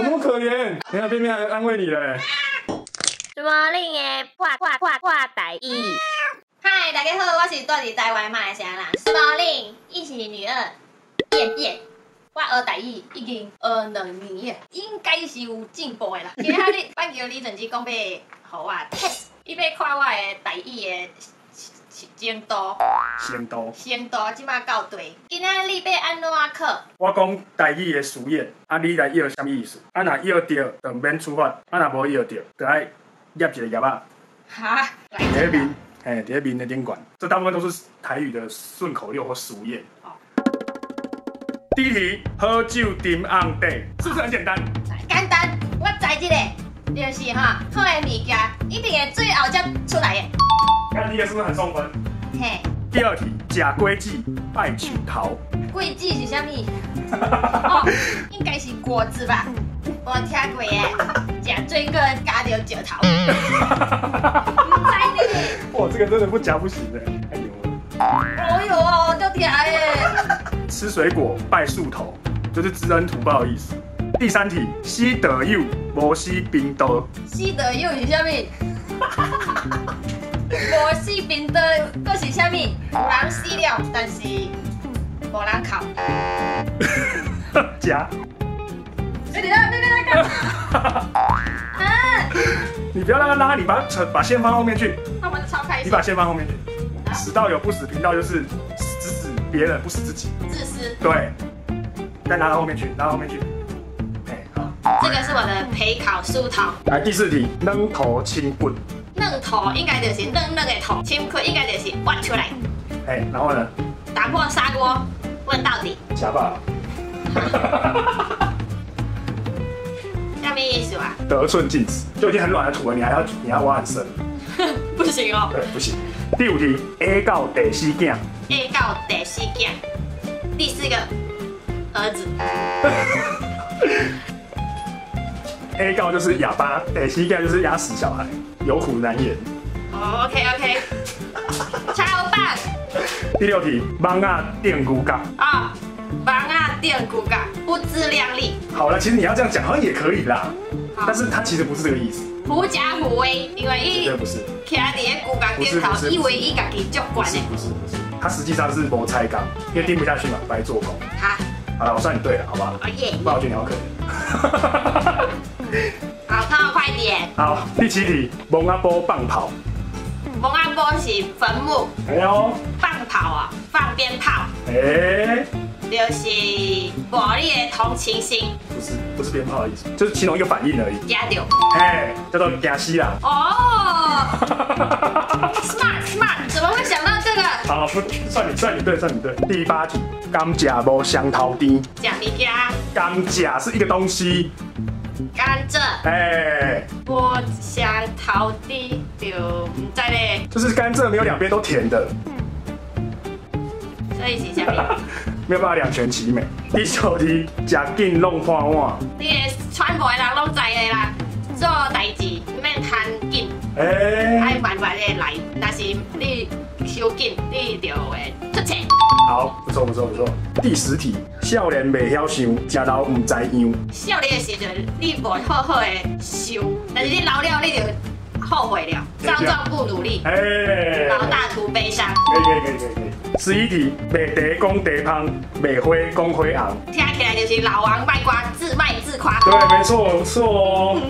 怎么可怜？你看边边还安慰你嘞。什么令的破破破破台语？嗨，大家好，我是住伫台湾马来西亚人。什么令？伊是女二，燕燕。我学台语已经学两年了，应该是有进步的啦。今仔日班叫李正基讲要互我 test，伊要看我的台语的程度。先多。程度即马到对。今仔你要安怎考？我讲台语的实验，啊，你来要什么意思？啊，若要着就免处罚，啊，若无要着，就爱捏一个叶仔。哈？伫咧面，嘿，伫咧面的顶管，这大部分都是台语的顺口溜或俗谚。第一题，喝酒点红茶，是不是很简单？简单，我知这个，就是哈，好的物件一定会最后才出来的。看第一个是不是很送分？嘿。第二题，假龟记拜九桃，龟记是啥物？哦，应该是果子吧？我听过耶，假水果加着石头。唔知呢？哇，这个真的不夹不行的，太牛了。哎呦，就甜耶！吃水果拜树头，就是知恩图报的意思。第三题，西德柚，摩西冰刀。西德柚是啥物？摩西冰豆，佫是啥物？有人死了，但是无人考。夹。哎，你那那那干嘛？啊！你不要让他拉，你把把线放后面去。那我就超开心。你把线放后面去。死道友不死频道就是。别人不死自己，自私。对，再拿到后面去，拿到后面去。哎，好。这个是我的陪考书头。来第四题，扔头轻棍。扔头应该就是嫩嫩的头，轻棍应该就是挖出来。哎，然后呢？打破砂锅问到底。假吧。什么意思啊？得寸进尺，就已经很软的土了，你还要你要挖很深。不行哦。对，不行。第五题，A 到第四件。A 到第四件，第四个儿子。A 到就是哑巴，第四件就是压死小孩，有苦难言。哦，OK OK，超棒。第六题，芒啊电骨嘎。啊，芒啊电骨嘎，不自量力。好了，其实你要这样讲好像也可以啦，但是它其实不是这个意思。狐假虎威，因为一不是，徛伫骨干顶头，以为伊家己足管的。不是不是，它实际上是磨拆钢，因为定不下去嘛，白做工。好，好了，我算你对了，好不好？哦耶！不然我觉得你好可怜。好，他快点。好，第七题，蒙阿波棒跑。蒙阿波是坟墓。哎呦。棒跑啊，放鞭炮。哎。就是我你的同情心，不是不是鞭炮的意思，就是形容一个反应而已。加掉，嘿，叫做加西啦。哦，smart smart，怎么会想到这个？好，不算你算你对算你对。第八题，甘蔗无香桃甜。假米加。甘蔗是一个东西。甘蔗。哎。无香桃甜就唔知咧。就是甘蔗没有两边都甜的。所以是下面。没有办法两全其美。第九题，食紧弄花碗。你个全部的人拢知的啦，做代志免贪紧，哎爱慢慢的来。但是你收紧，你就会。好，不错不错不错。第十题，少年未晓想，食老唔知样。少年的时阵，你无好好的想，但是你老了，你就后悔了。壮壮不努力，老大徒悲伤。可以可以可以可以。十一题，卖茶讲茶香，卖花讲花红。听起来就是老王卖瓜，自卖自夸。对，没错，不错哦。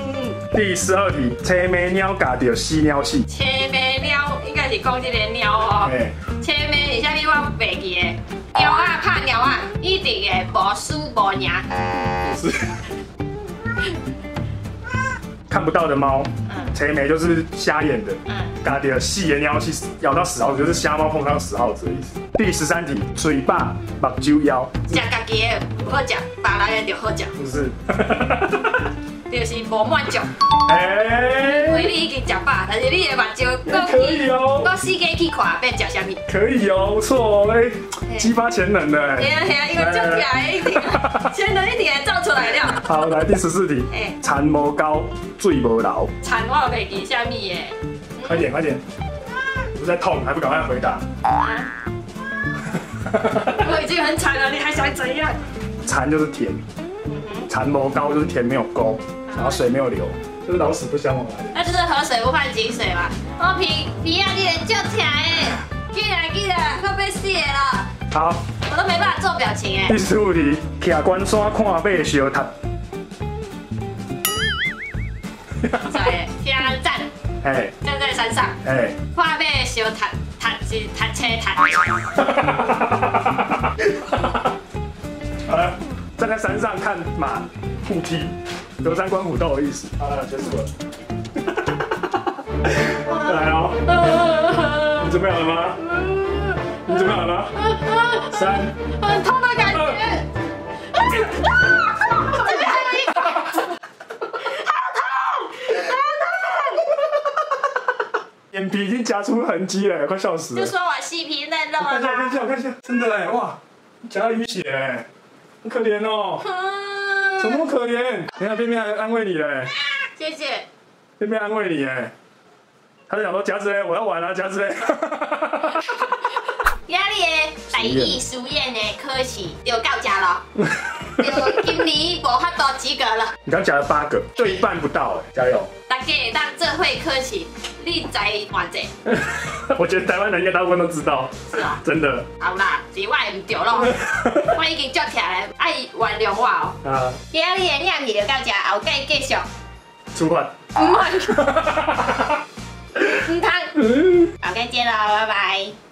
第十二题，青眉鸟夹着死鸟气。车马鸟应该是讲这个鸟哦。前面是啥物？我袂记诶。鸟啊，拍鸟啊，一定会无输无赢。是。看不到的猫，车眉就是瞎眼的。嗯，嘎点细眼鸟去咬到死耗子，就是瞎猫碰上死耗子的意思。第十三题，嘴巴目睭腰，食家己的不好食，别人的就好食。是不是。就是无满足，哎，因为你已经食饱，但是你的目睭可以哦，我四界去看，要食啥物？可以哦，不错哦，哎，激发潜能的。对啊对啊，因为就起一点，潜能一点造出来了。好，来第十四题，哎，蚕无高，水无流。蚕我袂记啥物耶？快点快点，不在痛，还不赶快回答？我已经很惨了，你还想怎样？蚕就是甜。蚕毛高就是田没有沟，然后水没有流，就是老死不相往来。那就是河水不犯井水嘛。我皮皮啊，你人就疼哎，记来记来，快被死了。好，我都没办法做表情哎。第十五题，徛关山看马烧塔。在天安站，哎，站在山上，哎，看马烧塔，塔是塔车塔。马互踢，隔山观虎斗的意思。好了，结束了。来哦，你准备好了吗？你准备好了吗？三，很痛的感觉。这边还有一个，好痛，好痛！眼皮已经夹出痕迹了，快笑死了。就说我细皮嫩肉看一下，看一下，看一下，真的哎，哇，夹到淤血哎，很可怜哦。怎么可怜？你看边边还安慰你嘞。谢谢。边边安慰你哎，他就想说夹子嘞，我要玩啊夹子嘞。压力的第一书院的科技就到家了，就今年无法度及格了。你刚讲了八个，就一半不到哎，加油！大家当这会科系，你在玩者？我觉得台湾人应该大部分都知道。是啊，真的。好啦，是我唔对咯，我已经叫起来，爱原谅我哦。啊，今日的亮就到这，后继继续。出发。唔好。唔通。后继见咯，拜拜。